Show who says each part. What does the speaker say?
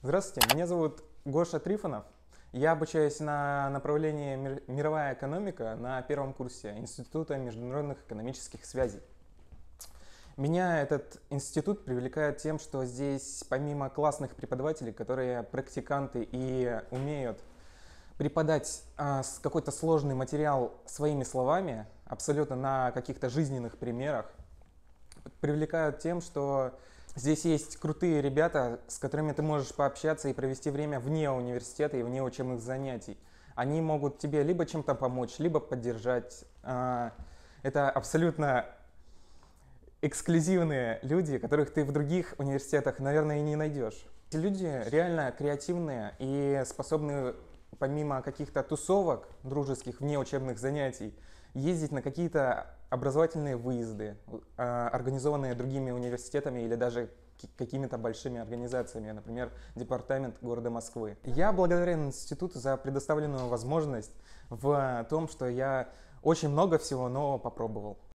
Speaker 1: Здравствуйте, меня зовут Гоша Трифонов. Я обучаюсь на направлении мир- мировая экономика на первом курсе Института международных экономических связей. Меня этот институт привлекает тем, что здесь помимо классных преподавателей, которые практиканты и умеют преподать а, какой-то сложный материал своими словами, абсолютно на каких-то жизненных примерах, привлекают тем, что здесь есть крутые ребята, с которыми ты можешь пообщаться и провести время вне университета и вне учебных занятий. Они могут тебе либо чем-то помочь, либо поддержать. А, Это абсолютно эксклюзивные люди, которых ты в других университетах, наверное, и не найдешь. Эти люди реально креативные и способны помимо каких-то тусовок дружеских вне учебных занятий ездить на какие-то образовательные выезды, а, организованные другими университетами или даже ки- какими-то большими организациями, например, департамент города Москвы. Я благодарен институту за предоставленную возможность в том, что я очень много всего нового попробовал.